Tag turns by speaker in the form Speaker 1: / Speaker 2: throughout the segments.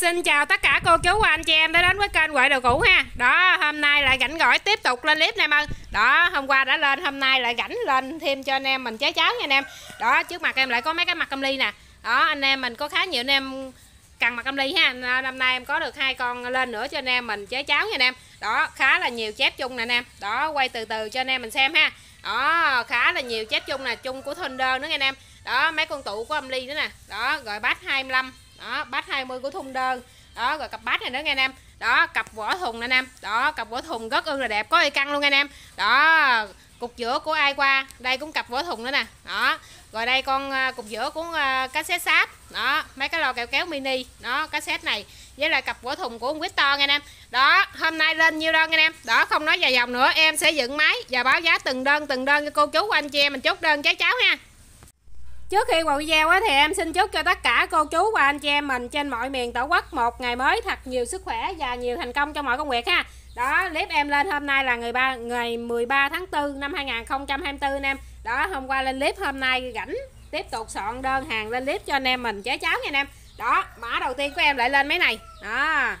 Speaker 1: xin chào tất cả cô chú và anh chị em đã đến với kênh Quậy Đồ Cũ ha. Đó, hôm nay lại rảnh gỏi tiếp tục lên clip nè em ơi. Đó, hôm qua đã lên, hôm nay lại rảnh lên thêm cho anh em mình chế cháo nha anh em. Đó, trước mặt em lại có mấy cái mặt cam ly nè. Đó, anh em mình có khá nhiều anh em cần mặt cam ly ha. Năm nay em có được hai con lên nữa cho anh em mình chế cháo nha anh em. Đó, khá là nhiều chép chung nè anh em. Đó, quay từ từ cho anh em mình xem ha. Đó, khá là nhiều chép chung nè, chung của Thunder nữa nha anh em. Đó, mấy con tụ của âm ly nữa nè. Đó, rồi bát 25 đó bát 20 của thùng đơn. Đó rồi cặp bát này nữa nghe anh em. Đó cặp vỏ thùng nè anh em. Đó cặp vỏ thùng rất ưng là đẹp có y căng luôn anh em. Đó cục giữa của ai qua? Đây cũng cặp vỏ thùng nữa nè. Đó rồi đây con à, cục giữa của à, uh, cassette sáp. Đó mấy cái lò kẹo kéo mini. Đó cassette này với lại cặp vỏ thùng của ông quýt to nghe anh em. Đó hôm nay lên nhiêu đơn nghe anh em? Đó không nói dài dòng nữa em sẽ dựng máy và báo giá từng đơn từng đơn cho cô chú anh chị em mình chốt đơn trái cháo ha. Trước khi vào video á, thì em xin chúc cho tất cả cô chú và anh chị em mình trên mọi miền tổ quốc một ngày mới thật nhiều sức khỏe và nhiều thành công cho mọi công việc ha. Đó, clip em lên hôm nay là ngày ba ngày 13 tháng 4 năm 2024 anh em. Đó, hôm qua lên clip hôm nay rảnh tiếp tục soạn đơn hàng lên clip cho anh em mình chế cháo nha anh em. Đó, mã đầu tiên của em lại lên mấy này. Đó.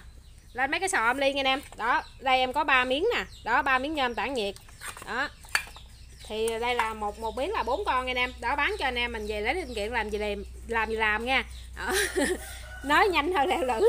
Speaker 1: Lên mấy cái sọ âm ly nha anh em. Đó, đây em có 3 miếng nè. Đó, 3 miếng nhôm tản nhiệt. Đó, thì đây là một một miếng là bốn con anh em. Đó, bán cho anh em, mình về lấy linh kiện làm gì làm làm gì làm nha. Đó. nói nhanh hơn lẹo lử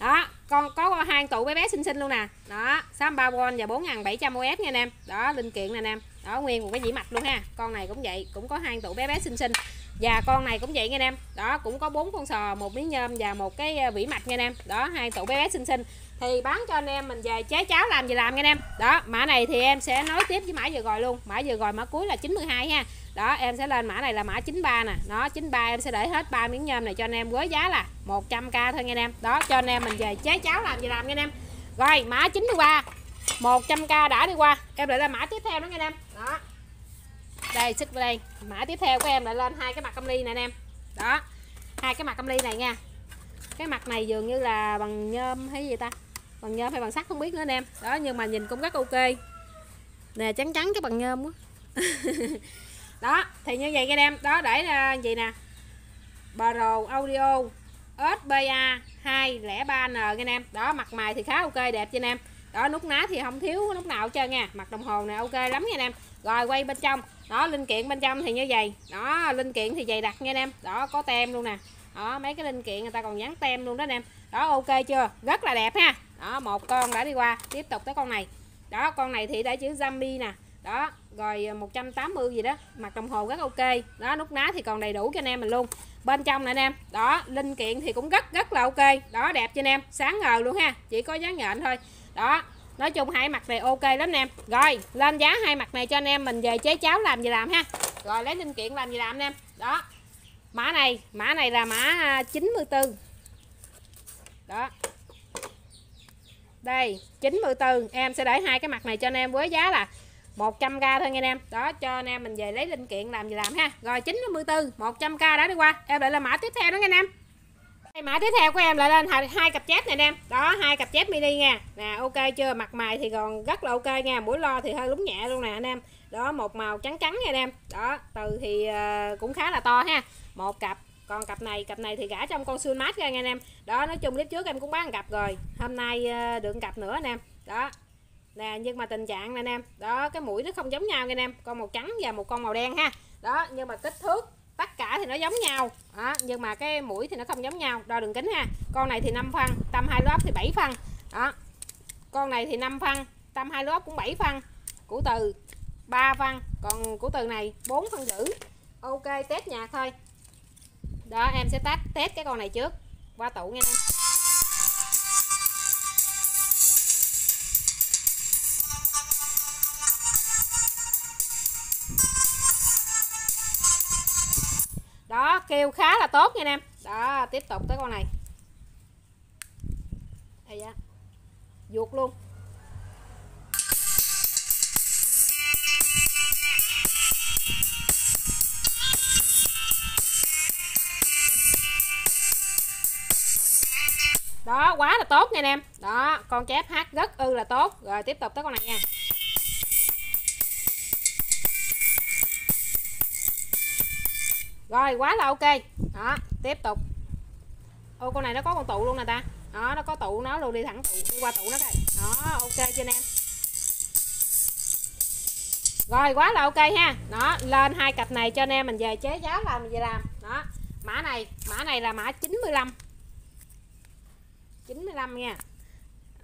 Speaker 1: đó, con, có hai tụ bé bé xinh xinh luôn nè. Đó 63V và 4700 OS nha anh em. Đó, linh kiện nè anh em. Đó, nguyên một cái dĩ mạch luôn ha. Con này cũng vậy, cũng có hai tụ bé bé xinh xinh và con này cũng vậy nha anh em. Đó, cũng có bốn con sò, một miếng nhôm và một cái vĩ vỉ mạch nha anh em. Đó, hai tụ bé bé xinh xinh. Thì bán cho anh em mình về chế cháo làm gì làm nha anh em. Đó, mã này thì em sẽ nói tiếp với mã vừa rồi luôn. Mã vừa rồi mã cuối là 92 ha. Đó, em sẽ lên mã này là mã 93 nè. Nó 93 em sẽ để hết ba miếng nhôm này cho anh em với giá là 100k thôi nha anh em. Đó, cho anh em mình về chế cháo làm gì làm nha anh em. Rồi, mã 93 100k đã đi qua. Em lại là mã tiếp theo đó nha anh em. Đó đây xích vào đây. Mã tiếp theo của em lại lên hai cái mặt cam ly này anh em. Đó hai cái mặt cam ly này nha. Cái mặt này dường như là bằng nhôm hay gì ta? Bằng nhôm hay bằng sắt không biết nữa anh em. Đó nhưng mà nhìn cũng rất ok. Nè trắng trắng cái bằng nhôm quá. Đó thì như vậy anh em. Đó để uh, gì nè? Pro audio SBA 203N anh em. Đó mặt mày thì khá ok đẹp cho anh em. Đó nút ná thì không thiếu nút nào chưa nha. Mặt đồng hồ này ok lắm nha anh em. Rồi quay bên trong đó, linh kiện bên trong thì như vậy. Đó, linh kiện thì dày đặc nha anh em. Đó, có tem luôn nè. Đó, mấy cái linh kiện người ta còn dán tem luôn đó anh em. Đó, ok chưa? Rất là đẹp ha. Đó, một con đã đi qua. Tiếp tục tới con này. Đó, con này thì đã chữ zombie nè. Đó, rồi 180 gì đó. Mặt đồng hồ rất ok. Đó, nút ná thì còn đầy đủ cho anh em mình luôn. Bên trong nè anh em. Đó, linh kiện thì cũng rất rất là ok. Đó, đẹp cho anh em. Sáng ngời luôn ha. Chỉ có dán nhện thôi. Đó nói chung hai mặt này ok lắm nè em. Rồi, lên giá hai mặt này cho anh em, mình về chế cháo làm gì làm ha. Rồi, lấy linh kiện làm gì làm anh em. Đó. Mã này mã này là mã à, 94 đó. Đây 94 em sẽ để hai cái mặt này cho anh em với giá là 100k thôi nha anh em. Đó, cho anh em mình về lấy linh kiện làm gì làm ha. Rồi 94 100k đã đi qua. Em lại là mã tiếp theo đó nha anh em mã tiếp theo của em lại lên hai, cặp chép này anh em đó hai cặp chép mini nha. Nè ok chưa? Mặt mày thì còn rất là ok nha. Mũi lo thì hơi lúng nhẹ luôn nè anh em. Đó một màu trắng trắng nha anh em. Đó từ thì uh, cũng khá là to ha. Một cặp. Còn cặp này cặp này thì gã trong con xương mát ra nha anh em. Đó nói chung clip trước em cũng bán cặp rồi. Hôm nay uh, được cặp nữa anh em. Đó. Nè nhưng mà tình trạng này anh em. Đó cái mũi nó không giống nhau nha anh em. Con màu trắng và một con màu đen ha. Đó nhưng mà kích thước tất cả thì nó giống nhau. Đó, nhưng mà cái mũi thì nó không giống nhau. Đo đường kính ha. Con này thì 5 phân tâm hai lớp thì 7 phân. Đó. Con này thì 5 phân tâm hai lớp cũng 7 phân. Củ từ 3 phân còn củ từ này 4 phân giữ ok test nhạc thôi. Đó em sẽ test test cái con này trước. Qua tủ nha em đó, kêu khá là tốt nha anh em. Đó, tiếp tục tới con này. Đây da vuột luôn. Đó, quá là tốt nha anh em. Đó, con chép hát rất ư là tốt. Rồi, tiếp tục tới con này nha. Rồi, quá là ok. Đó, tiếp tục. Ô, con này nó có con tụ luôn nè ta. Đó, nó có tụ nó luôn, đi thẳng tụ, đi qua tụ nó coi đó, ok cho anh em rồi, quá là ok ha. Đó, lên hai cặp này cho anh em mình về chế giá làm mình về làm. Đó, mã này mã này là mã 95 95 nha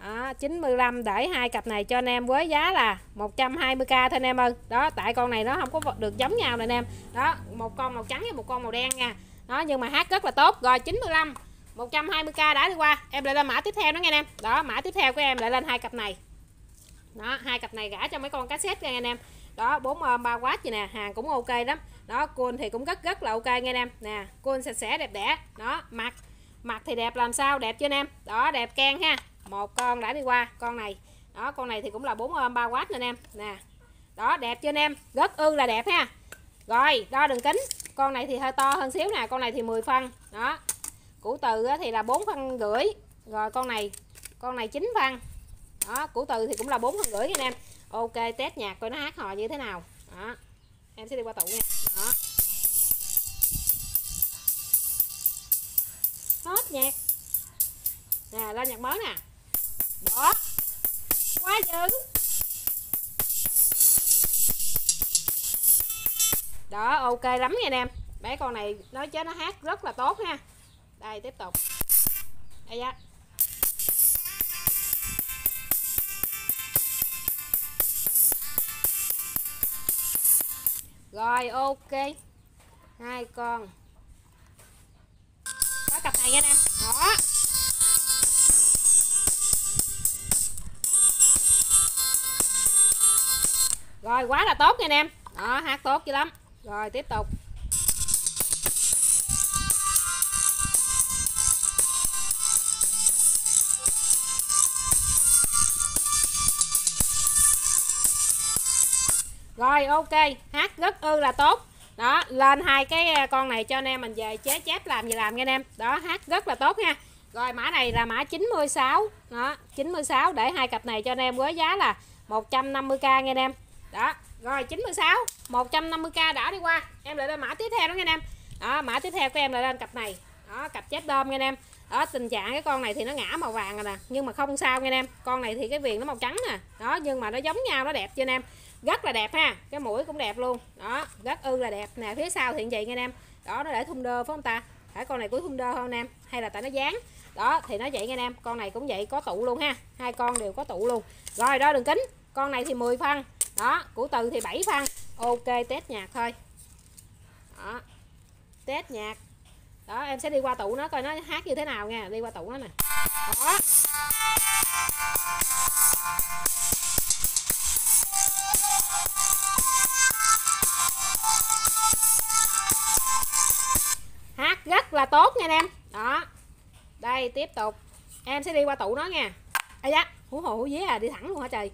Speaker 1: đó, 95 để hai cặp này cho anh em với giá là 120k thôi anh em ơi. Đó tại con này nó không có được giống nhau nè anh em. Đó một con màu trắng với một con màu đen nha. Đó nhưng mà hát rất là tốt. Rồi 95 120k đã đi qua. Em lại lên mã tiếp theo đó nghe anh em. Đó mã tiếp theo của em lại lên hai cặp này. Đó hai cặp này gã cho mấy con cassette nha anh em. Đó 4 ohm 3 w gì nè. Hàng cũng ok lắm. Đó côn thì cũng rất rất là ok nghe anh em. Nè côn sạch sẽ đẹp đẽ. Đó mặt mặt thì đẹp làm sao? Đẹp chưa anh em? Đó đẹp can ha một con đã đi qua, con này. Đó, con này thì cũng là 4 ôm 3 w nè anh em. Nè. Đó, đẹp chưa anh em? Rất ư là đẹp ha. Rồi, đo đường kính. Con này thì hơi to hơn xíu nè, con này thì 10 phân. Đó. Củ từ thì là 4 phân rưỡi. Rồi, con này con này 9 phân. Đó, củ từ thì cũng là 4 phân rưỡi anh em. Ok, test nhạc coi nó hát hò như thế nào. Đó. Em sẽ đi qua tủ nha. Đó. Hết nhạc. Nè, lên nhạc mới nè đó quá dữ đó, ok lắm nha anh em. Bé con này nói chứ nó hát rất là tốt ha. Đây, tiếp tục. Đây á. Rồi, ok. Hai con. Có cặp này nha anh em. Đó. Rồi, quá là tốt nha anh em. Đó, hát tốt chứ lắm. Rồi, tiếp tục. Rồi, ok. Hát rất ư là tốt. Đó, lên hai cái à, con này cho anh em mình về chế chép làm gì làm nha anh em. Đó, hát rất là tốt nha. Rồi, mã này là mã 96 đó 96 để hai cặp này cho anh em với giá là 150k nha anh em đó, rồi 96 150k đã đi qua. Em lại lên mã tiếp theo đó nghe anh em. Đó, mã tiếp theo của em lại lên cặp này. Đó, cặp chép đơm nghe anh em. Đó, tình trạng cái con này thì nó ngã màu vàng rồi nè, nhưng mà không sao nghe anh em. Con này thì cái viền nó màu trắng nè. Đó, nhưng mà nó giống nhau, nó đẹp cho anh em. Rất là đẹp ha, cái mũi cũng đẹp luôn. Đó, rất ư là đẹp. Nè, phía sau thì vậy nghe anh em? Đó, nó để thun đơ phải không ta? Phải con này cuối thun đơ không anh em, hay là tại nó dán? Đó, thì nó vậy nghe anh em, con này cũng vậy, có tụ luôn ha. Hai con đều có tụ luôn. Rồi, đo đường kính con này thì 10 phân. Đó, của từ thì 7 phân. Ok, test nhạc thôi. Đó, test nhạc. Đó, em sẽ đi qua tủ nó coi nó hát như thế nào nha. Đi qua tủ nó nè. Đó. Hát rất là tốt nha anh em. Đó. Đây, tiếp tục. Em sẽ đi qua tủ nó nha. Ây da, hú hồ, hú dí à đi thẳng luôn hả trời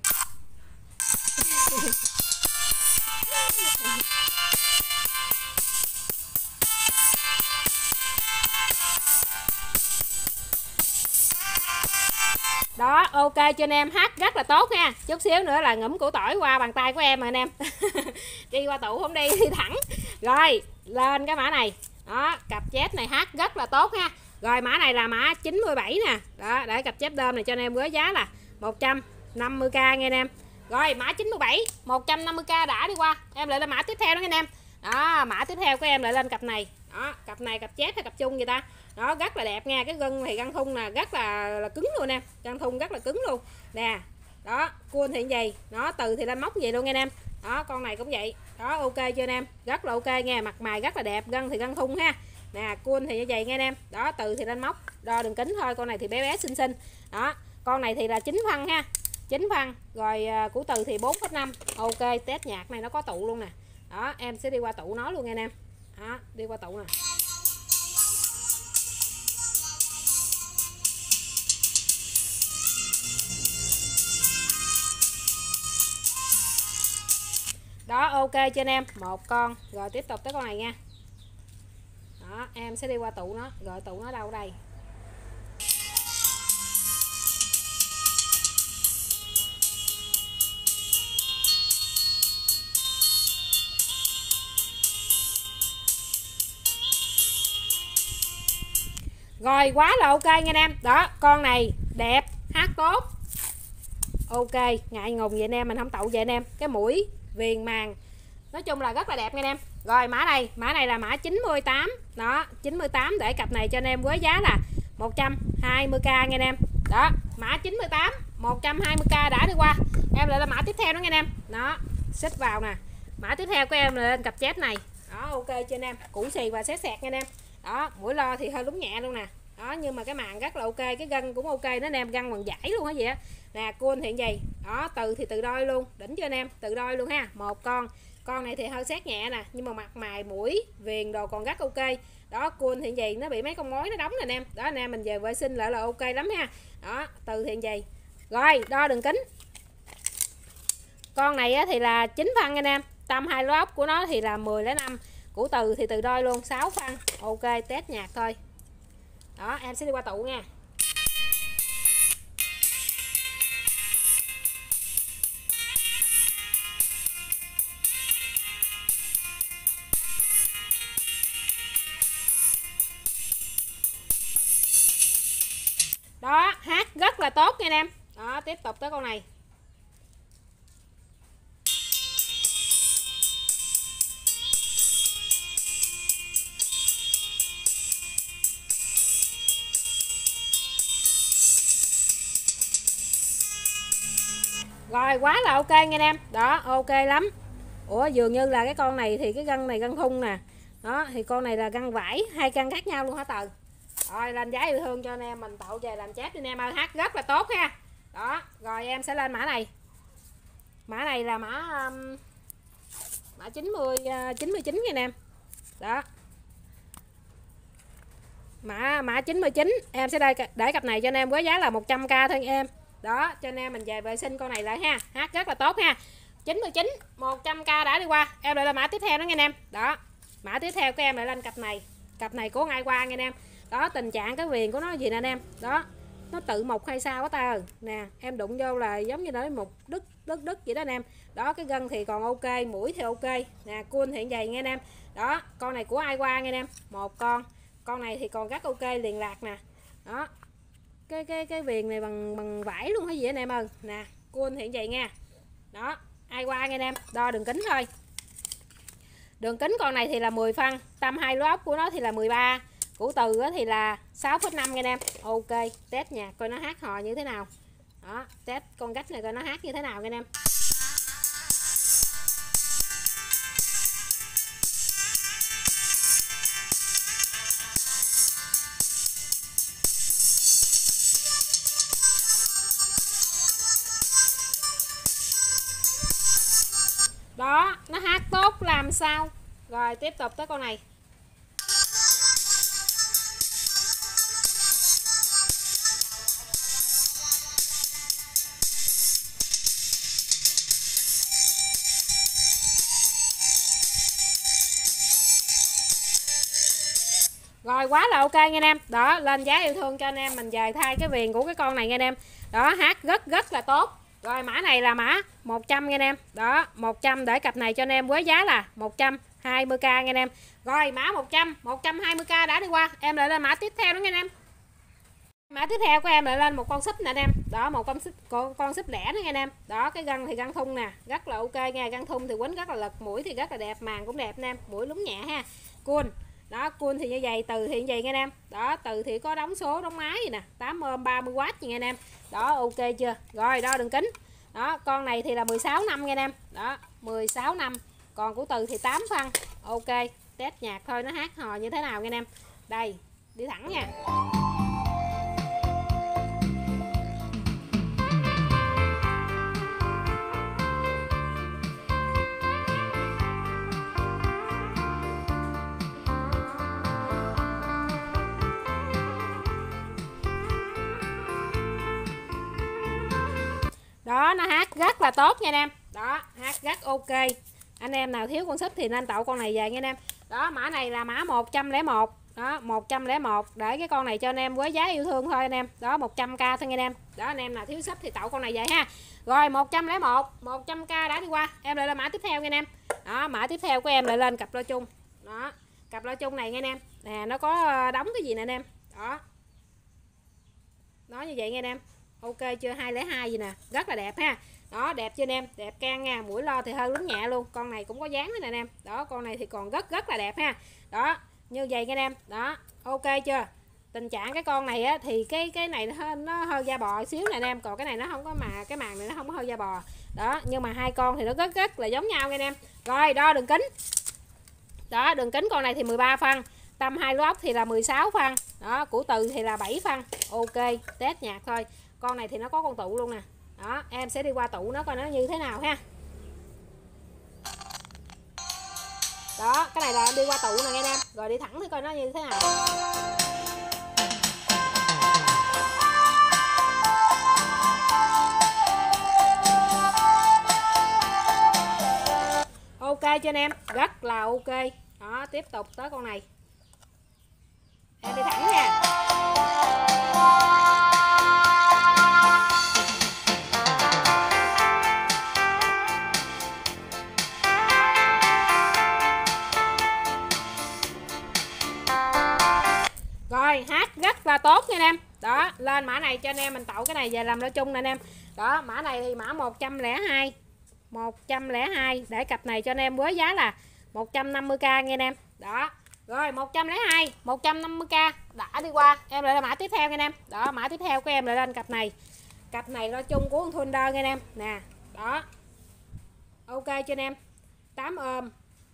Speaker 1: đó, ok cho anh em. Hát rất là tốt nha. Chút xíu nữa là ngẫm củ tỏi qua bàn tay của em rồi anh em. Đi qua tủ không đi đi thẳng. Rồi, lên cái mã này. Đó, cặp chép này hát rất là tốt ha rồi, mã này là mã 97 nè. Đó, để cặp chép đơm này cho anh em với giá là 150k nghe anh em rồi mã 97 150k đã đi qua. Em lại là mã tiếp theo đó anh em. Đó mã tiếp theo của em lại lên cặp này. Đó cặp này cặp chép hay cặp chung vậy ta. Đó rất là đẹp nha. Cái gân thì gân thun là rất là, là cứng luôn em gân thun rất là cứng luôn. Nè đó cuôn thì vậy. Nó từ thì lên móc vậy luôn nha anh em. Đó con này cũng vậy. Đó ok chưa anh em? Rất là ok nha. Mặt mày rất là đẹp gân thì gân thun ha. Nè cuôn thì như vậy nghe anh em. Đó từ thì lên móc. Đo đường kính thôi con này thì bé bé xinh xinh. Đó con này thì là chính phân ha. 9 phân rồi à, của củ từ thì 4,5 ok test nhạc này nó có tụ luôn nè. Đó em sẽ đi qua tụ nó luôn nghe anh em. Đó đi qua tụ nè. Đó ok cho anh em? Một con. Rồi tiếp tục tới con này nha. Đó em sẽ đi qua tụ nó. Rồi tụ nó đâu đây? Rồi, quá là ok nha anh em. Đó, con này đẹp, hát tốt. Ok, ngại ngùng vậy anh em, mình không tậu vậy anh em. Cái mũi viền màng, nói chung là rất là đẹp nha anh em. Rồi, mã này mã này là mã 98 đó 98 để cặp này cho anh em với giá là 120k nha anh em. Đó, mã 98 120k đã đi qua. Em lại là mã tiếp theo đó nha anh em. Đó, xích vào nè. Mã tiếp theo của em là lên cặp chép này. Đó, ok cho anh em? Củ xì và xé sẹt nha anh em. Đó, mũi lo thì hơi lúng nhẹ luôn nè đó, nhưng mà cái màng rất là ok, cái gân cũng ok, nó nem em gân bằng giải luôn á vậy á nè côn hiện gì đó, từ thì từ đôi luôn, đỉnh cho anh em, từ đôi luôn ha, một con. Con này thì hơi xét nhẹ nè, nhưng mà mặt mày, mũi, viền đồ còn rất ok. Đó côn hiện gì nó bị mấy con mối nó đóng nè anh em. Đó, anh em mình về vệ sinh lại là ok lắm ha. Đó, từ hiện gì rồi, đo đường kính. Con này thì là 9 phân anh em, tâm hai lỗ của nó thì là 10 lấy 5 của từ thì từ đôi luôn 6 phân. Ok, test nhạc thôi đó, em sẽ đi qua tủ nha. Đó, hát rất là tốt nha anh em. Đó, tiếp tục tới con này. Rồi quá là ok nha anh em. Đó ok lắm. Ủa dường như là cái con này thì cái gân này gân khung nè. Đó thì con này là gân vải hai căn khác nhau luôn hả từ? Rồi lên giá yêu thương cho anh em mình tạo về làm chép cho anh em ơi. Hát rất là tốt ha. Đó rồi em sẽ lên mã này. Mã này là mã um, mã 90 uh, 99 nha anh em. Đó. Mã mã 99 em sẽ đây để cặp này cho anh em với giá là 100k thôi em đó, cho nên mình về vệ sinh con này lại ha. Hát rất là tốt ha. 99 100k đã đi qua. Em lại là mã tiếp theo đó nghe anh em. Đó, mã tiếp theo của em lại lên cặp này. Cặp này của ngay qua nghe anh em. Đó, tình trạng cái viền của nó gì nè anh em. Đó, nó tự mọc hay sao quá ta? Nè, em đụng vô là giống như đó một đứt đứt đứt vậy đó anh em. Đó, cái gân thì còn ok, mũi thì ok. Nè cun hiện dày nghe anh em. Đó, con này của ai qua nghe anh em? Một con. Con này thì còn rất ok, liền lạc nè. Đó cái cái cái viền này bằng bằng vải luôn hay gì anh em ơi? Nè cua hiện vậy nha. Đó ai qua nghe anh em đo đường kính thôi. Đường kính con này thì là 10 phân tâm hai lỗ ốc của nó thì là 13 củ từ thì là 6,5 anh em. Ok test nha coi nó hát hò như thế nào. Đó test con cách này coi nó hát như thế nào anh em. Đó, nó hát tốt làm sao? Rồi, tiếp tục tới con này. Rồi, quá là ok nha anh em. Đó, lên giá yêu thương cho anh em, mình về thay cái viền của cái con này nha anh em. Đó, hát rất rất là tốt rồi mã này là mã 100 nha anh em. Đó, 100 để cặp này cho anh em với giá là 120k nha anh em. Rồi mã 100, 120k đã đi qua. Em lại lên mã tiếp theo đó nha anh em. Mã tiếp theo của em lại lên một con súp nè anh em. Đó một con súp con, con súp lẻ nữa nha anh em. Đó cái gân thì gân thun nè, rất là ok nha, gân thun thì quấn rất là lực, mũi thì rất là đẹp, màng cũng đẹp anh em, mũi lúng nhẹ ha. Cool. Đó, cool thì như vậy, từ thì như vậy nghe anh em. Đó, từ thì có đóng số, đóng máy nè, 8 ohm 30W nha anh em. Đó ok chưa? Rồi đo đường kính. Đó con này thì là 16 năm nghe anh em. Đó 16 năm. Còn của từ thì 8 phân. Ok test nhạc thôi nó hát hò như thế nào nghe anh em. Đây đi thẳng nha. Đó, nó hát rất là tốt nha anh em. Đó, hát rất ok. Anh em nào thiếu con súp thì nên tậu con này về nha anh em. Đó, mã này là mã 101 đó 101 để cái con này cho anh em với giá yêu thương thôi anh em. Đó 100k thôi anh em. Đó, anh em nào thiếu súp thì tậu con này về ha. Rồi 101 100k đã đi qua. Em lại là mã tiếp theo nha anh em. Đó, mã tiếp theo của em lại lên cặp lo chung. Đó, cặp lo chung này nha anh em. Nè, nó có ờ, đóng cái gì nè anh em? Đó. Nó như vậy nha anh em ok, chưa 202 gì nè. Rất là đẹp ha. Đó, đẹp chưa anh em? Đẹp can nha. Mũi lo thì hơi lúng nhẹ luôn. Con này cũng có dáng nữa nè anh em. Đó, con này thì còn rất rất là đẹp ha. Đó, như vậy nha anh em. Đó, ok chưa? Tình trạng cái con này á, thì cái cái này nó nó hơi da bò xíu nè anh em. Còn cái này nó không có mà, cái màng này nó không có hơi da bò. Đó, nhưng mà hai con thì nó rất rất là giống nhau nha anh em. Rồi, đo đường kính. Đó, đường kính con này thì 13 phân. Tâm hai lốp ốc thì là 16 phân. Đó, củ từ thì là 7 phân. Ok, test nhạc thôi con này thì nó có con tụ luôn nè. Đó, em sẽ đi qua tụ nó coi nó như thế nào ha. Đó, cái này là em đi qua tụ nè nghe em. Rồi đi thẳng thử coi nó như thế nào. Ok cho anh em, rất là ok. Đó, tiếp tục tới con này. Em đi thẳng nha. Là tốt nha anh em. Đó, lên mã này cho anh em, mình tạo cái này về làm nói chung nè anh em. Đó, mã này thì mã 102 102 để cặp này cho anh em với giá là 150k nghe anh em. Đó, rồi 102 150k đã đi qua. Em lại là mã tiếp theo nghe anh em. Đó, mã tiếp theo của em lại lên cặp này. Cặp này nói chung của con Thunder nghe anh em. Nè, đó. Ok cho anh em? 8 ôm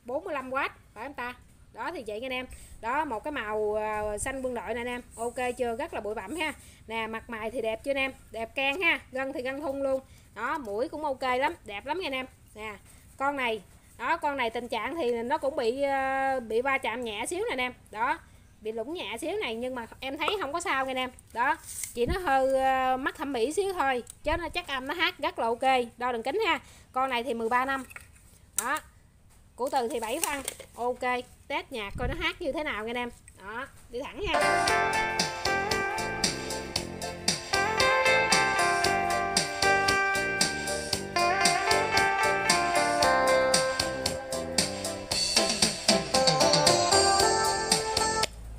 Speaker 1: 45W phải không ta? Đó thì vậy nha anh em. Đó một cái màu ờ, xanh quân đội nè anh em. Ok chưa rất là bụi bặm ha. Nè mặt mày thì đẹp chưa anh em? Đẹp can ha. Gân thì gân thun luôn. Đó mũi cũng ok lắm. Đẹp lắm nha anh em. Nè con này. Đó con này tình trạng thì nó cũng bị ờ, bị va chạm nhẹ xíu nè anh em. Đó bị lủng nhẹ xíu này nhưng mà em thấy không có sao nha anh em. Đó chỉ nó hơi uh, thẩm mỹ xíu thôi. Chứ nó chắc âm nó hát rất là ok. Đo đường kính ha. Con này thì 13 năm. Đó của từ thì 7 phân. Ok, test nhạc coi nó hát như thế nào nha anh em. Đó, đi thẳng nha.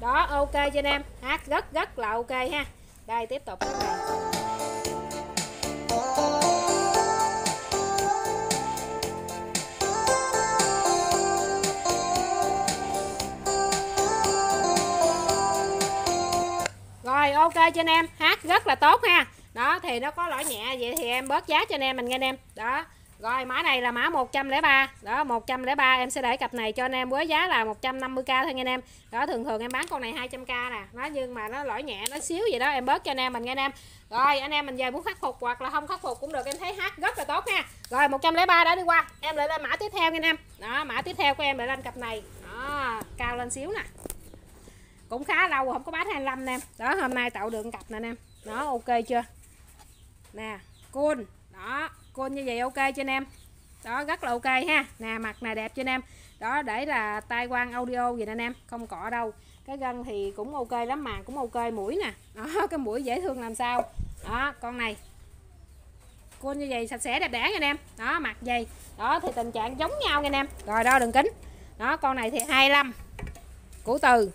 Speaker 1: Đó, ok cho anh em. Hát rất rất là ok ha. Đây, tiếp tục. cái này ok cho anh em. Hát rất là tốt ha. Đó, thì nó có lỗi nhẹ vậy thì em bớt giá cho anh em, mình nghe anh em. Đó. Rồi, mã này là mã 103 đó 103 em sẽ để cặp này cho anh em với giá là 150k thôi nghe anh em. Đó, thường thường em bán con này 200k nè. Nó nhưng mà nó lỗi nhẹ, nó xíu vậy đó, em bớt cho anh em, mình nghe anh em. Rồi, anh em mình về muốn khắc phục hoặc là không khắc phục cũng được, em thấy hát rất là tốt nha. Rồi 103 đã đi qua. Em lại lên mã tiếp theo nghe anh em. Đó, mã tiếp theo của em lại lên cặp này. Đó, cao lên xíu nè cũng khá lâu không có bán 25 nè. Đó, hôm nay tạo được cặp nè em đó, ok chưa? Nè cool đó cool như vậy ok cho anh em? Đó, rất là ok ha. Nè, mặt này đẹp cho anh em? Đó, để là tai quan audio gì nè anh em, không cọ đâu. Cái gân thì cũng ok lắm mà cũng ok, mũi nè. Đó, cái mũi dễ thương làm sao. Đó, con này. Cool như vậy sạch sẽ, đẹp đẽ nha anh em. Đó, mặt dày. Đó, thì tình trạng giống nhau nha anh em. Rồi, đo đường kính. Đó, con này thì 25 củ từ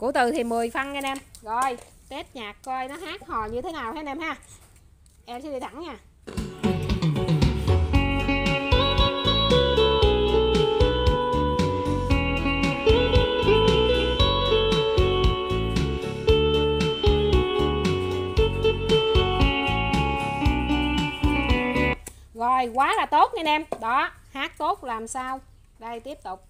Speaker 1: củ từ thì 10 phân nha anh em. Rồi, test nhạc coi nó hát hò như thế nào hết anh em ha. Em sẽ đi thẳng nha. Rồi, quá là tốt nha anh em. Đó, hát tốt làm sao? Đây, tiếp tục.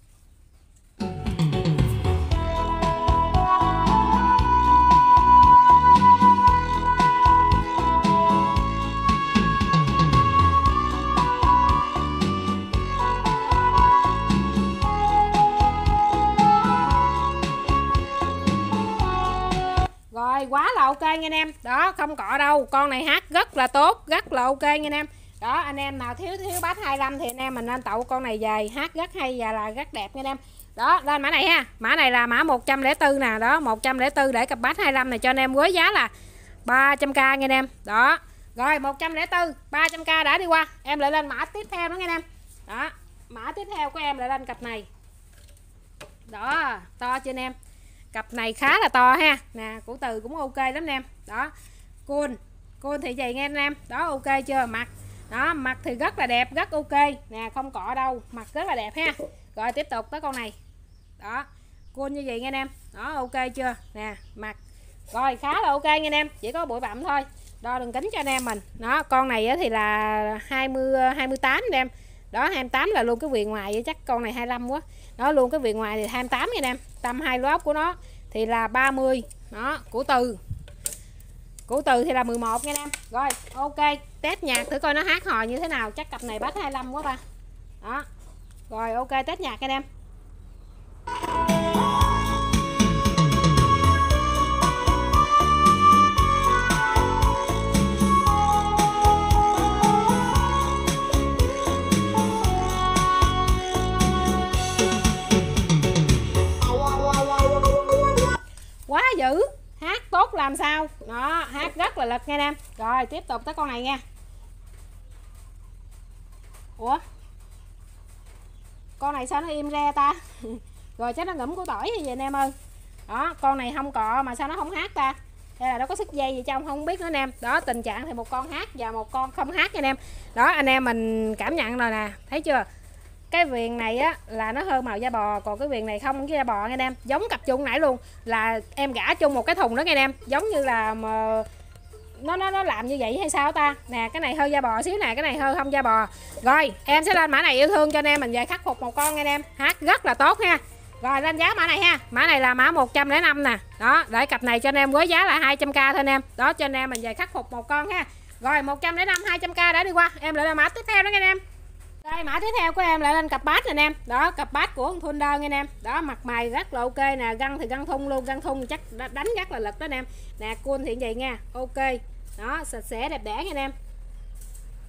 Speaker 1: Rồi quá là ok nha anh em. Đó, không cọ đâu, con này hát rất là tốt, rất là ok nha anh em. Đó, anh em nào thiếu thiếu bát 25 thì anh em mình nên tậu con này về, hát rất hay và là rất đẹp nha anh em. Đó, lên mã này ha. Mã này là mã 104 nè. Đó 104 để cặp bát 25 này cho anh em với giá là 300k nha anh em. Đó, rồi 104 300k đã đi qua. Em lại lên mã tiếp theo nữa nha anh em. Đó, mã tiếp theo của em lại lên cặp này. Đó, to cho anh em? Cặp này khá là to ha. Nè củ từ cũng ok lắm em. Đó, côn. Côn thì vậy nghe anh em. Đó, ok chưa? Mặt. Đó, mặt thì rất là đẹp, rất ok. Nè, không cọ đâu. Mặt rất là đẹp ha. Rồi, tiếp tục tới con này. Đó, côn như vậy nghe anh em. Đó, ok chưa? Nè, mặt. Rồi, khá là ok nghe anh em. Chỉ có bụi bặm thôi. Đo đường kính cho anh em mình. Đó, con này thì là 20 28 anh em đó 28 là luôn cái viền ngoài chắc con này 25 quá. Đó, luôn cái viền ngoài thì 28 nha anh em. Tâm hai lốp của nó thì là 30 đó, của từ. Của từ thì là 11 nha anh em. Rồi, ok, test nhạc thử coi nó hát hò như thế nào. Chắc cặp này bắt 25 quá ba đó, rồi, ok, test nhạc anh em. Quá dữ. Hát tốt làm sao? Đó, hát rất là lực nghe em rồi, tiếp tục tới con này nha. Ủa? Con này sao nó im re ta? Rồi chắc nó ngủm của tỏi hay vậy anh em ơi. Đó, con này không cọ mà sao nó không hát ta? Hay là nó có sức dây gì trong không biết nữa anh em đó, tình trạng thì một con hát và một con không hát nha anh em đó, anh em mình cảm nhận rồi nè. Thấy chưa? Cái viền này á, là nó hơi màu da bò, còn cái viền này không, cái da bò nghe em giống cặp chung nãy luôn, là em gã chung một cái thùng đó nghe em giống như là mà nó nó nó làm như vậy hay sao ta? Nè, cái này hơi da bò xíu nè, cái này hơi không da bò. Rồi, em sẽ lên mã này yêu thương cho anh em mình về khắc phục một con nghe anh em hát rất là tốt ha rồi, lên giá mã này ha. Mã này là mã 105 nè. Đó, để cặp này cho anh em với giá là 200k thôi anh em đó, cho anh em mình về khắc phục một con ha. Rồi 105 200k đã đi qua. Em lại là mã tiếp theo đó nghe anh em đây, mã tiếp theo của em lại lên cặp bát nè anh em. Đó, cặp bát của thun đơn nha anh em. Đó, mặt mày rất là ok nè, găng thì găng thun luôn, găng thun chắc đánh rất là lực đó anh em. Nè cuôn thì vậy nha, ok. Đó, sạch sẽ, đẹp đẽ nha anh em.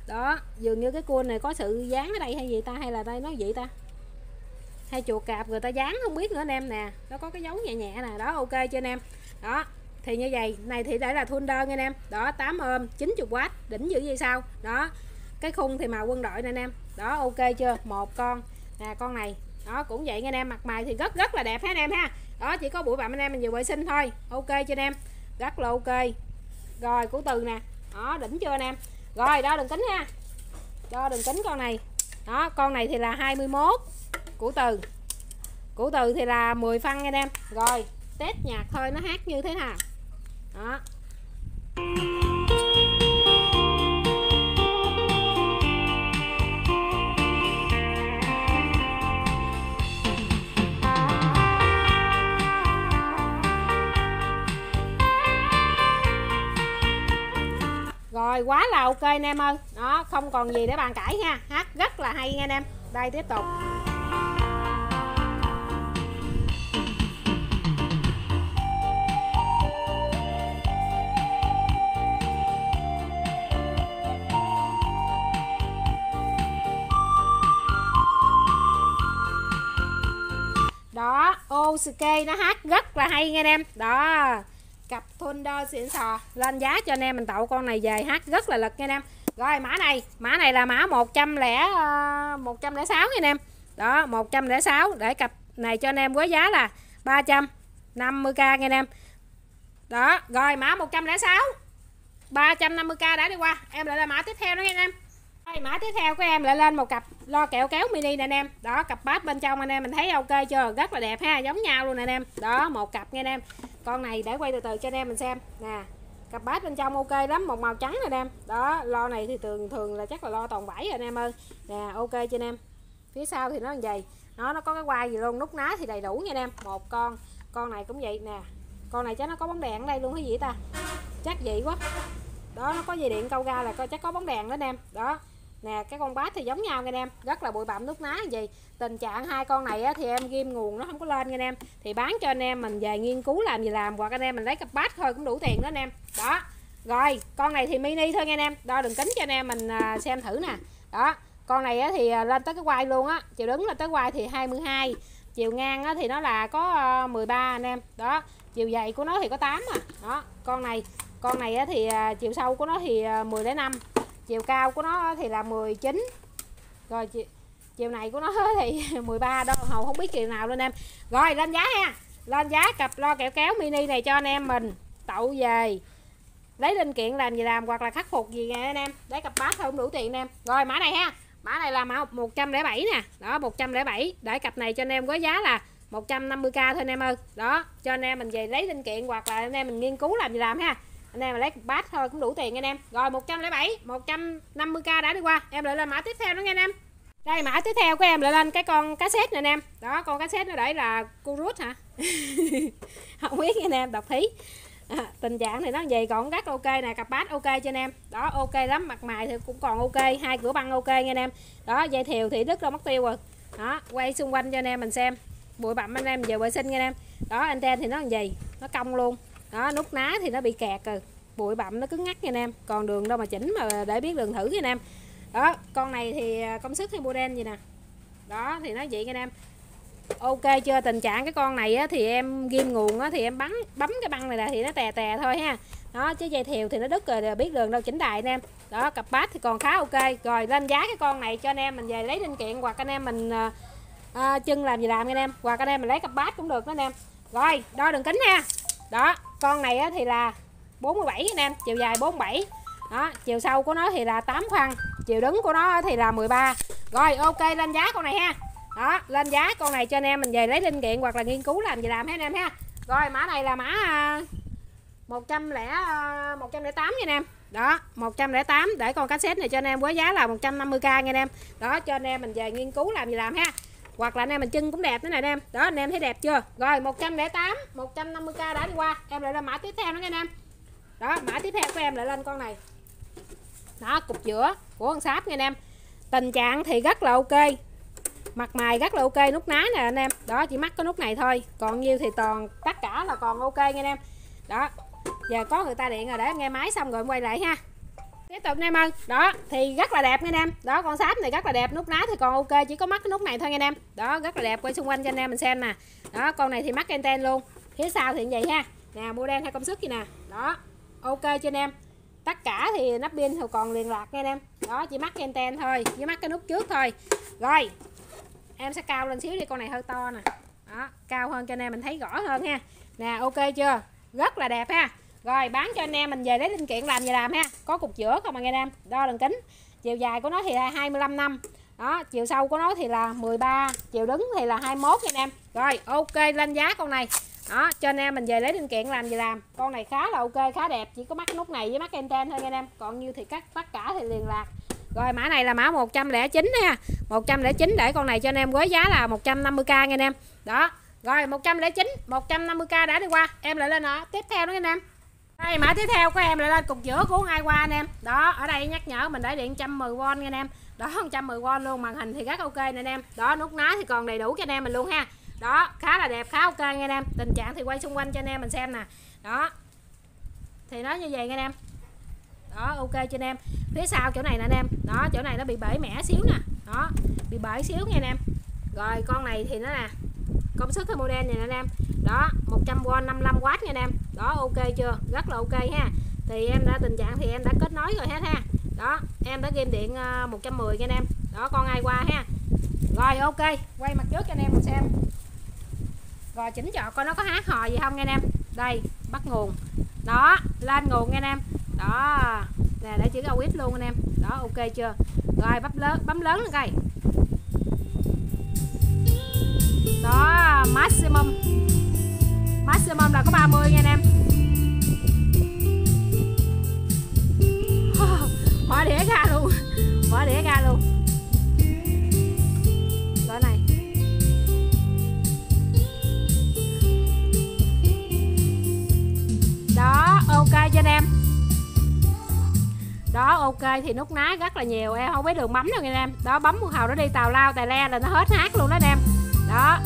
Speaker 1: Đó, dường như cái cuôn này có sự dán ở đây hay gì ta, hay là đây nó gì ta? Hay chuột cạp người ta dán không biết nữa anh em. Nè, nó có cái dấu nhẹ nhẹ nè, đó, ok cho anh em? Đó, thì như vậy, này thì đây là thun đơn anh em. Đó 8 ôm 90W đỉnh dữ gì sao? Đó, cái khung thì màu quân đội nè anh em đó, ok chưa? Một con. Nè, con này. Đó, cũng vậy anh em, mặt mày thì rất rất là đẹp hết anh em ha? Đó, chỉ có bụi bặm anh em mình vừa vệ sinh thôi. Ok cho anh em? Rất là ok. Rồi, của từ nè. Đó, đỉnh chưa anh em? Rồi, đo đường kính ha. Đo đường kính con này. Đó, con này thì là 21 của từ. Của từ thì là 10 phân anh em. Rồi, test nhạc thôi, nó hát như thế nào? Đó. Rồi, quá là ok anh em ơi. Đó, không còn gì để bàn cãi nha. Hát rất là hay nha anh em. Đây, tiếp tục. Đó Osuke nó hát rất là hay nha anh em. Đó cặp Thunder xịn sò. Lên giá cho anh em mình tậu con này về hát rất là lực nha anh em. Rồi mã này mã này là mã 100 106 à, nha anh em. Đó 106 để cặp này cho anh em với giá là 350k nha anh em. Đó rồi mã 106 350k đã đi qua. Em lại là mã tiếp theo đó nha anh em. Đây, mã tiếp theo của em lại lên một cặp lo kẹo kéo mini nè anh em. Đó cặp bát bên trong anh em mình thấy ok chưa? Rất là đẹp ha giống nhau luôn nè anh em. Đó một cặp nha anh em con này để quay từ từ cho anh em mình xem. Nè, cặp bát bên trong ok lắm, một màu trắng nè anh em. Đó, lo này thì thường thường là chắc là lo toàn vảy rồi anh em ơi. Nè, ok cho anh em. Phía sau thì nó như vậy nó nó có cái quai gì luôn, nút ná thì đầy đủ nha anh em. Một con con này cũng vậy. Nè, con này chắc nó có bóng đèn ở đây luôn cái gì ta? Chắc vậy quá. Đó, nó có dây điện câu ga là coi chắc có bóng đèn đó anh em. Đó nè cái con bát thì giống nhau nha anh em rất là bụi bặm nút ná. Gì tình trạng hai con này á, thì em ghim nguồn nó không có lên nha anh em. Thì bán cho anh em mình về nghiên cứu làm gì làm hoặc anh em mình lấy cặp bát thôi cũng đủ tiền đó anh em. Đó. Rồi con này thì mini thôi nha anh em. Đo đường kính cho anh em mình à, xem thử nè. Đó. Con này á, thì à, lên tới cái quai luôn á. Chiều đứng lên tới quai thì 22 chiều ngang á, thì nó là có à, 13 anh em. Đó. Chiều dày của nó thì có 8 à. Đó. Con này con này á, thì chiều sâu của nó thì 10 đến 5 chiều cao của nó thì là 19 rồi chiều, chiều này của nó thì 13 đâu hầu không biết chiều nào luôn em. Rồi lên giá ha. Lên giá cặp lo kẹo kéo mini này cho anh em mình. Tậu về. Lấy linh kiện làm gì làm hoặc là khắc phục gì nghe anh em. Lấy cặp bát thôi không đủ tiền anh em. Rồi mã này ha. Mã này là mã 107 nè. Đó 107 để cặp này cho anh em có giá là 150k thôi anh em ơi. Đó cho anh em mình về lấy linh kiện hoặc là anh em mình nghiên cứu làm gì làm ha anh em mà lấy bát thôi cũng đủ tiền anh em. Rồi 107 150k đã đi qua. Em lại lên mã tiếp theo nữa nghe anh em. Đây mã tiếp theo của em lại lên cái con cá sét nè anh em. Đó con cá sét nó để là curut hả? Không biết nha anh em đọc thí à, tình trạng thì nó vậy còn rất ok nè cặp bát ok cho anh em. Đó ok lắm mặt mày thì cũng còn ok hai cửa băng ok nha anh em. Đó dây thiều thì đứt đâu mất tiêu rồi. Đó quay xung quanh cho anh em mình xem. Bụi bặm anh em về vệ sinh nha anh em. Đó anten thì nó làm gì nó cong luôn đó nút ná thì nó bị kẹt rồi. Bụi bặm nó cứng ngắt nha anh em. Còn đường đâu mà chỉnh mà để biết đường thử nha anh em. Đó con này thì à, công suất hay model gì nè. Đó thì nó vậy nha anh em. Ok chưa? Tình trạng cái con này á, thì em ghim nguồn á, thì em bắn bấm cái băng này là thì nó tè tè thôi ha. Đó chứ dây thiều thì nó đứt rồi biết đường đâu chỉnh đại anh em. Đó cặp bát thì còn khá ok. Rồi lên giá cái con này cho anh em mình về lấy linh kiện hoặc anh em mình à, à, chân làm gì làm anh em. Hoặc anh em mình lấy cặp bát cũng được đó anh em. Rồi đo đường kính ha đó con này á, thì là 47 anh em chiều dài 47 đó chiều sâu của nó thì là 8 phân chiều đứng của nó thì là 13 rồi ok lên giá con này ha. Đó lên giá con này cho anh em mình về lấy linh kiện hoặc là nghiên cứu làm gì làm ha anh em ha. Rồi mã này là mã à, một trăm lẻ à, một trăm lẻ tám nha anh em. Đó 108 để con cassette này cho anh em với giá là 150k nha anh em. Đó cho anh em mình về nghiên cứu làm gì làm ha hoặc là anh em mình chân cũng đẹp thế này anh em. Đó, anh em thấy đẹp chưa? Rồi 108 150k đã đi qua. Em lại lên mã tiếp theo nữa nha anh em. Đó, mã tiếp theo của em lại lên con này. Đó, cục giữa của con sáp nha anh em. Tình trạng thì rất là ok. Mặt mày rất là ok, nút ná nè anh em. Đó, chỉ mắc cái nút này thôi. Còn nhiêu thì toàn, tất cả là còn ok nha anh em. Đó, giờ có người ta điện rồi, để em nghe máy xong rồi em quay lại ha tiếp tục anh em ơi. Đó, thì rất là đẹp nha em. Đó, con sáp này rất là đẹp, nút ná thì còn ok, chỉ có mắc cái nút này thôi nha em. Đó, rất là đẹp, quay xung quanh cho anh em mình xem nè. Đó, con này thì mắc anten luôn. Phía sau thì như vậy ha. Nè, mua đen hay công suất gì nè. Đó, ok cho anh em? Tất cả thì nắp pin thì còn liền lạc nha anh em. Đó, chỉ mắc anten thôi, chỉ mắc cái nút trước thôi. Rồi, em sẽ cao lên xíu đi, con này hơi to nè. Đó, cao hơn cho anh em mình thấy rõ hơn ha. Nè, ok chưa? Rất là đẹp ha rồi, bán cho anh em, mình về lấy linh kiện làm gì làm ha. Có cục giữa không anh em? Đo đường kính. Chiều dài của nó thì là 25 năm. Đó, chiều sâu của nó thì là 13 chiều đứng thì là 21 nha anh em. Rồi, ok, lên giá con này. Đó, cho anh em mình về lấy linh kiện làm gì làm. Con này khá là ok, khá đẹp, chỉ có mắc nút này với mắc anten thôi anh em. Còn như thì cắt tất cả thì liền lạc. Rồi, mã này là mã 109 nha 109 để con này cho anh em với giá là 150k nha anh em. Đó, rồi 109 150k đã đi qua. Em lại lên nữa tiếp theo nữa anh em đây, mã tiếp theo của em lại lên cục giữa của ai qua anh em. Đó, ở đây nhắc nhở mình để điện 110V nha anh em. Đó 110V luôn, màn hình thì rất ok nè anh em. Đó, nút ná thì còn đầy đủ cho anh em mình luôn ha. Đó, khá là đẹp, khá ok nha anh em. Tình trạng thì quay xung quanh cho anh em mình xem nè. Đó. Thì nó như vậy nha anh em. Đó, ok cho anh em. Phía sau chỗ này nè anh em. Đó, chỗ này nó bị bể mẻ xíu nè. Đó, bị bể xíu nha anh em. Rồi, con này thì nó nè công suất cái model này nè anh em. Đó 100V 55W nha anh em. Đó, ok chưa? Rất là ok ha. Thì em đã, tình trạng thì em đã kết nối rồi hết ha. Đó, em đã ghim điện ờ, 110 nha anh em. Đó, con ai qua ha. Rồi, ok. Quay mặt trước cho anh em mình xem. Rồi, chỉnh chọn coi nó có hát hò gì không nha anh em. Đây, bắt nguồn. Đó, lên nguồn nha anh em. Đó, nè, để ra quýt luôn anh em. Đó, ok chưa? Rồi, bấm lớn bấm lớn lên coi. Đó, maximum. Maximum là có 30 nha anh em. Mở đĩa ra luôn. Mở đĩa ra luôn. Cỡ này. Đó, ok cho anh em. Đó, ok thì nút ná rất là nhiều, em không biết đường bấm đâu anh em. Đó, bấm một hầu nó đi tàu lao tài le là nó hết hát luôn đó anh em đó.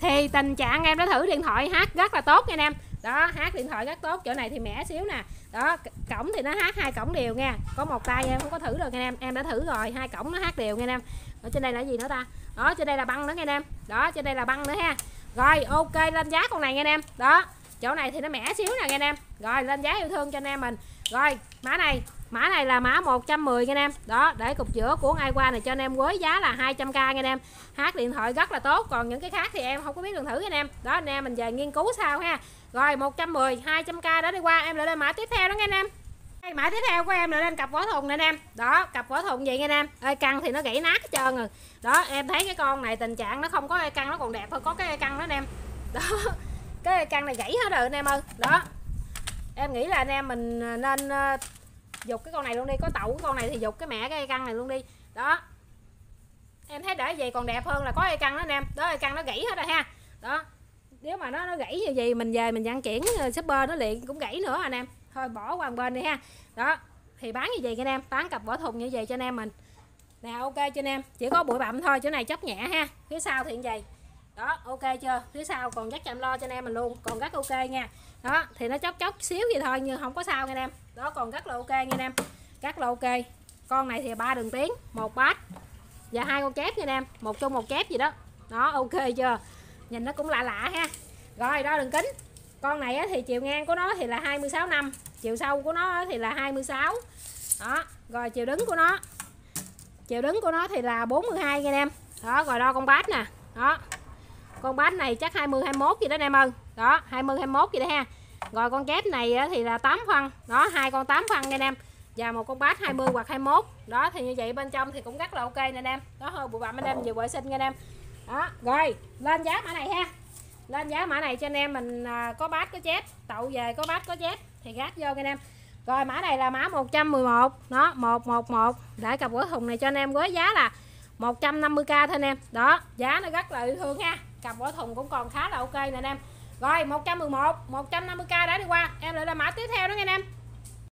Speaker 1: Thì tình trạng em đã thử điện thoại hát rất là tốt nha anh em. Đó, hát điện thoại rất tốt, chỗ này thì mẻ xíu nè. Đó cổng thì nó hát hai cổng đều nha. Có một tay em không có thử được anh em. Em đã thử rồi, hai cổng nó hát đều nha anh em. Ở trên đây là gì nữa ta? Đó, trên đây là băng nữa nha anh em. Đó, trên đây là băng nữa ha. Rồi, ok, lên giá con này nha anh em. Đó, chỗ này thì nó mẻ xíu nè nghe anh em. Rồi, lên giá yêu thương cho anh em mình. Rồi, mã này mã này là mã 110 nha anh em. Đó để cục giữa của ngay qua này cho anh em với giá là 200k nha anh em. Hát điện thoại rất là tốt còn những cái khác thì em không có biết đường thử anh em. Đó anh em mình về nghiên cứu sao ha. Rồi 110 200k đó đi qua em lại lên mã tiếp theo đó nghe anh em. Đây, mã tiếp theo của em là lên cặp vỏ thùng nè anh em. Đó cặp vỏ thùng vậy nha anh em. Ơi căng thì nó gãy nát hết trơn rồi. Đó em thấy cái con này tình trạng nó không có cây căng nó còn đẹp thôi có cái căng đó anh em. Đó cái cây căng này gãy hết rồi anh em ơi. Đó em nghĩ là anh em mình nên ờ, dục cái con này luôn đi, có tậu cái con này thì dục cái mẹ cái căng này luôn đi. Đó. Em thấy để vậy còn đẹp hơn là có cây căng đó anh em, đó, cây căng nó gãy hết rồi ha. Đó. Nếu mà nó nó gãy như vậy mình về mình dặn chuyển ờ, shipper nó liền cũng gãy nữa anh em. Thôi bỏ qua bên đi ha. Đó. Thì bán như vậy cho anh em bán cặp vỏ thùng như vậy cho anh em mình. Nè, ok cho anh em? Chỉ có bụi bặm thôi, chỗ này chấp nhẹ ha. Phía sau thì như vậy. Đó, ok chưa? Phía sau còn rất chăm lo cho anh em mình luôn. Còn rất ok nha đó, thì nó chốc chốc xíu gì thôi, nhưng không có sao nha anh em. Đó, còn rất là ok nha anh em. Rất là ok. Con này thì ba đường tiếng một bát và hai con chép nha anh em. Một chung một chép gì đó. Đó, ok chưa? Nhìn nó cũng lạ lạ ha. Rồi đo đường kính. Con này thì chiều ngang của nó thì là 26 năm, chiều sâu của nó thì là 26 đó, rồi chiều đứng của nó, chiều đứng của nó thì là 42 nha anh em. Đó rồi đo con bát nè. Đó, con bát này chắc 20 21 gì đó anh em ơi đó 20 21 vậy đó ha. Rồi con kép này thì là 8 phân. Đó, hai con 8 phân nha anh em. Và một con bát 20 hoặc 21 đó, thì như vậy bên trong thì cũng rất là ok nè anh em. Đó hơi bụi bặm anh em vừa vệ sinh nha anh em. Đó, rồi, lên giá mã này ha. Lên giá mã này cho anh em mình à, có bát, có chép. Tậu về có bát, có chép thì gác vô anh em. Rồi, mã này là mã 111 đó 111 để cặp gói thùng này cho anh em với giá là 150k thôi anh em. Đó, giá nó rất là yêu thương ha. Cặp gói thùng cũng còn khá là ok nè anh em rồi 111 150k đã đi qua. Em lại là mã tiếp theo đó nha anh em.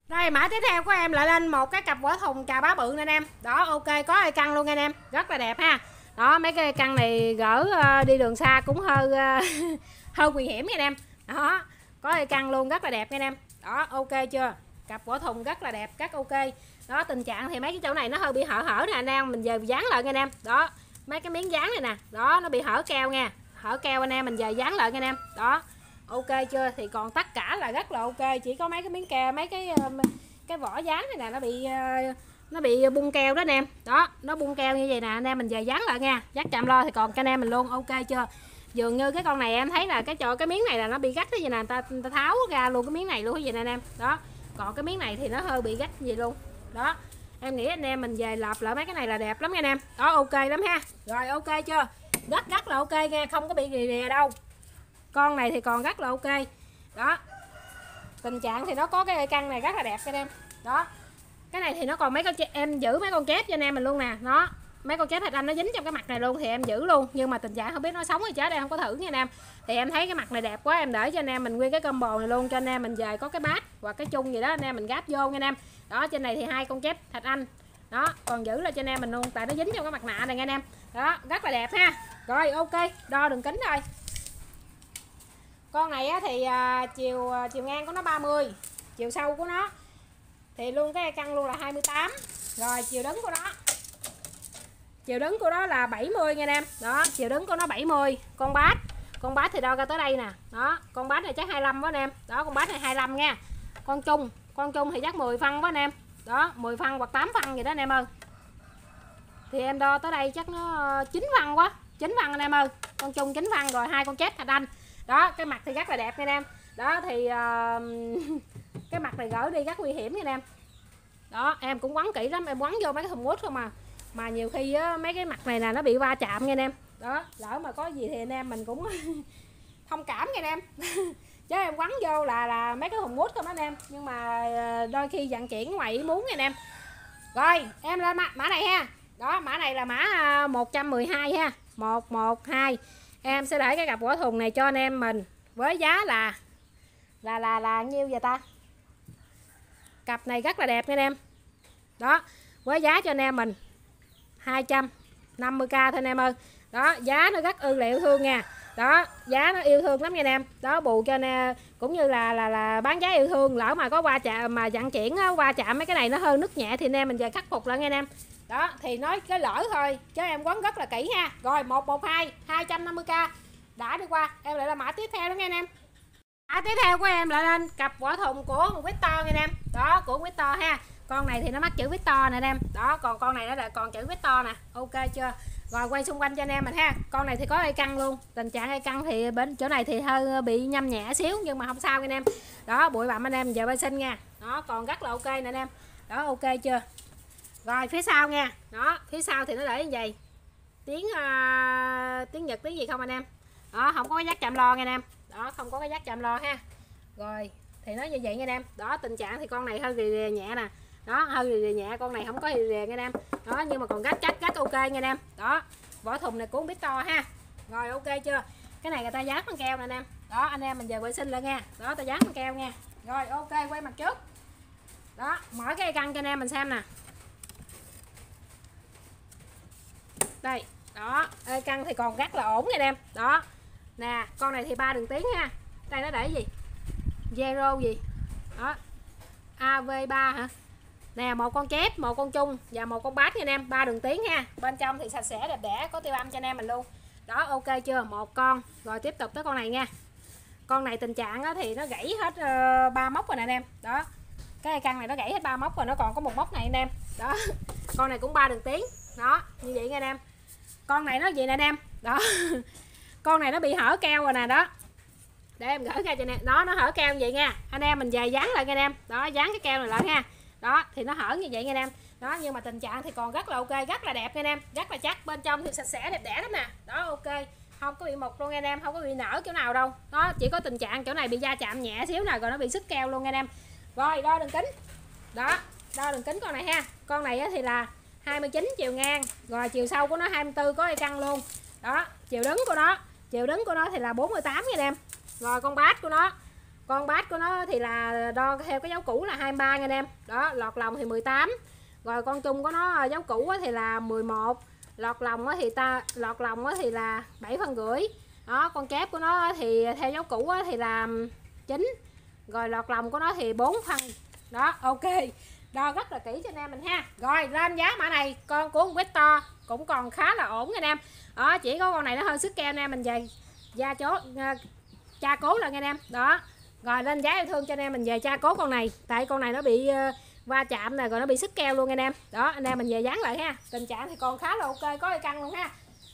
Speaker 1: Đây mã tiếp theo của em lại lên một cái cặp quả thùng trà bá bự nè anh em. Đó ok có ai căng luôn anh em. Rất là đẹp ha. Đó mấy cái căn này gỡ uh, đi đường xa cũng hơi uh, hơi nguy hiểm nha anh em. Đó có ai căng luôn rất là đẹp nha anh em. Đó ok chưa? Cặp vỏ thùng rất là đẹp rất ok. Đó tình trạng thì mấy cái chỗ này nó hơi bị hở hở nè anh em. Mình giờ dán lại nha anh em. Đó mấy cái miếng dán này nè. Đó nó bị hở keo nha hở keo anh em mình về dán lại nha anh em. Đó. Ok chưa? Thì còn tất cả là rất là ok. Chỉ có mấy cái miếng keo mấy cái ờ, cái vỏ dán này nè nó bị ờ, nó bị bung keo đó anh em. Đó nó bung keo như vậy nè anh em mình về dán lại nha. Dắt chạm lo thì còn cái anh em mình luôn. Ok chưa? Dường như cái con này em thấy là cái chỗ cái miếng này là nó bị gắt thế gì nè ta, ta tháo ra luôn cái miếng này luôn cái gì nè anh em. Đó. Còn cái miếng này thì nó hơi bị gắt gì luôn. Đó. Em nghĩ anh em mình về lợp lại mấy cái này là đẹp lắm nha anh em. Đó ok lắm ha. Rồi ok chưa? Gắt gắt là ok nha không có bị rì rè đâu. Con này thì còn rất là ok. Đó. Tình trạng thì nó có cái căn này rất là đẹp anh em. Đó. Cái này thì nó còn mấy con em giữ mấy con chép cho anh em mình luôn nè. Nó. Mấy con chép thạch anh nó dính trong cái mặt này luôn thì em giữ luôn. Nhưng mà tình trạng không biết nó sống hay chết đây, không có thử nha anh em. Thì em thấy cái mặt này đẹp quá, em để cho anh em mình nguyên cái combo này luôn, cho anh em mình về có cái bát hoặc cái chung gì đó, anh em mình gáp vô nha anh em. Đó, trên này thì hai con chép thạch anh đó còn giữ lại cho anh em mình luôn tại nó dính trong cái mặt nạ này nha anh em. Đó rất là đẹp ha. Rồi ok đo đường kính rồi. Con này á, thì à, chiều à, chiều ngang của nó 30 chiều sâu của nó thì luôn cái căn luôn là 28 rồi chiều đứng của nó chiều đứng của nó là 70 nha anh em. Đó chiều đứng của nó 70 con bát con bát thì đo ra tới đây nè. Đó con bát này chắc 25 với anh em. Đó con bát này 25 nha. Con chung con chung thì chắc 10 phân với anh em đó 10 phân hoặc 8 phân gì đó anh em ơi. Thì em đo tới đây chắc nó ờ, 9 phân quá. 9 phân anh em ơi. Con chung 9 phân rồi hai con chép thạch anh. Đó cái mặt thì rất là đẹp nha anh em. Đó thì uh, cái mặt này gỡ đi rất nguy hiểm nha anh em. Đó em cũng quấn kỹ lắm em quấn vô mấy cái thùng mút không mà. Mà nhiều khi á, mấy cái mặt này là nó bị va chạm nha anh em. Đó lỡ mà có gì thì anh em mình cũng thông cảm nha anh em. chứ em quấn vô là là mấy cái thùng mút không đó anh em. Nhưng mà ờ, đôi khi vận chuyển ngoài ý muốn nha anh em. Rồi em lên mã, mã này ha. Đó mã này là mã ờ, 112 ha. 112 em sẽ để cái cặp vỏ thùng này cho anh em mình với giá là là là là nhiêu vậy ta? Cặp này rất là đẹp nha anh em. Đó với giá cho anh em mình 250k thôi anh em ơi. Đó giá nó rất ư liệu thương nha đó, giá nó yêu thương lắm nha anh em đó, bù cho nè, cũng như là là là bán giá yêu thương, lỡ mà có qua chạm mà vận chuyển qua chạm mấy cái này nó hơn nứt nhẹ thì anh em mình về khắc phục lại nha anh em đó, thì nói cái lỡ thôi, chứ em quấn rất là kỹ ha. Rồi 112 250k đã đi qua, em lại là mã tiếp theo đó nghe anh em mã tiếp theo của em lại lên cặp vỏ thùng của Victor nha em đó, của Victor ha. Con này thì nó mắc chữ Victor nè em đó, còn con này nó là còn chữ Victor nè. Ok chưa? Rồi quay xung quanh cho anh em mình ha. Con này thì có hơi căng luôn. Tình trạng hơi căng thì bên chỗ này thì hơi bị nhâm nhẹ xíu nhưng mà không sao anh em. Đó bụi bặm anh em giờ vệ sinh nha. Nó còn rất là ok nè anh em. Đó ok chưa? Rồi phía sau nha. Đó phía sau thì nó để như vậy. Tiếng uh, tiếng nhật tiếng gì không anh em? Đó không có cái giác chạm lo nha anh em. Đó không có cái giác chạm lo ha. Rồi thì nó như vậy nha anh em. Đó tình trạng thì con này hơi nhẹ nè đó hơi rì rì nhẹ con này không có rì rì nghe em đó, nhưng mà còn gắt gắt gắt ok nghe em đó, vỏ thùng này cũng biết to ha. Rồi, ok chưa? Cái này người ta dán bằng keo nè anh em đó, anh em mình về vệ sinh lại nha. Đó, ta dán bằng keo nha. Rồi, ok, quay mặt trước. Đó, mở cái căn cho anh em mình xem nè. Đây, đó, ê, căn thì còn rất là ổn nha anh em đó, nè, con này thì ba đường tiếng ha. Đây, nó để gì? Zero gì? Đó av3 hả? Nè, một con chép, một con chung và một con bát nha anh em, ba đường tiếng ha bên trong thì sạch sẽ, đẹp đẽ, có tiêu âm cho anh em mình luôn. Đó, ok chưa? Một con. Rồi tiếp tục tới con này nha. Con này tình trạng thì nó gãy hết ờ, ba móc rồi nè anh em. Đó. Cái căn này nó gãy hết ba móc rồi, nó còn có một móc này anh em. Đó. Con này cũng ba đường tiếng đó, như vậy nha anh em. Con này nó gì nè anh em. Đó. Con này nó bị hở keo rồi nè, đó. Để em gỡ ra cho nè đó, nó hở keo như vậy nha. Anh em mình về dán lại nha anh em. Đó, dán cái keo này lại nha đó, thì nó hở như vậy nha anh em đó, nhưng mà tình trạng thì còn rất là ok, rất là đẹp nha anh em rất là chắc, bên trong thì sạch sẽ, đẹp đẽ lắm nè. Đó, ok. Không có bị mục luôn nghe anh em không có bị nở chỗ nào đâu. Đó, chỉ có tình trạng chỗ này bị da chạm nhẹ xíu nào rồi nó bị sức keo luôn nghe anh em rồi, đo đường kính. Đó, đo đường kính con này ha. Con này thì là 29 chiều ngang, rồi chiều sâu của nó 24 có căng luôn. Đó, chiều đứng của nó, chiều đứng của nó thì là 48 nha anh em rồi, con bát của nó con bát của nó thì là đo theo cái dấu cũ là 23 nha anh em. Đó, lọt lòng thì 18 rồi con chung của nó à, dấu cũ thì là 11 lọt lòng thì ta, lọt lòng thì là 7 phần rưỡi. Đó, con chép của nó thì theo dấu cũ thì là 9 rồi lọt lòng của nó thì 4 phần. Đó, ok. Đo rất là kỹ cho anh em mình ha. Rồi, lên giá mã này, con của to cũng còn khá là ổn anh em. Đó, chỉ có con này nó hơi sức keo anh em mình về da chốt à, cha cố là anh em. Đó rồi lên giá yêu thương cho anh em mình về cha cố con này. Tại con này nó bị uh, va chạm này rồi nó bị sức keo luôn anh em. Đó anh em mình về dán lại ha. Tình trạng thì còn khá là ok có căng luôn ha.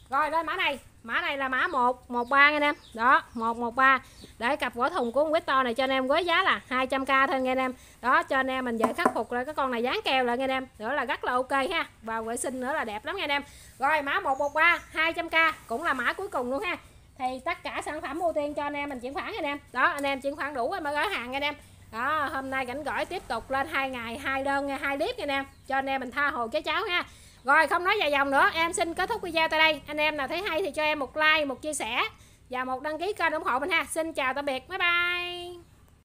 Speaker 1: Rồi lên mã này. Mã này là mã 113 anh em. Đó 113 để cặp vỏ thùng của Victor này cho anh em với giá là 200k thôi nghe anh em. Đó cho anh em mình về khắc phục lại cái con này dán keo lại nghe anh em. Nữa là rất là ok ha. Và vệ sinh nữa là đẹp lắm nghe anh em. Rồi mã 113 200k cũng là mã cuối cùng luôn ha thì tất cả sản phẩm ưu tiên cho anh em mình chuyển khoản anh em. Đó, anh em chuyển khoản đủ mới gói hàng anh em. Đó, hôm nay cảnh gửi tiếp tục lên hai ngày, hai đơn, hai clip anh em. Cho anh em mình tha hồ cái cháu ha. Rồi, không nói dài dòng nữa, em xin kết thúc video tại đây. Anh em nào thấy hay thì cho em một like, một chia sẻ và một đăng ký kênh ủng hộ mình ha. Xin chào tạm biệt, bye bye.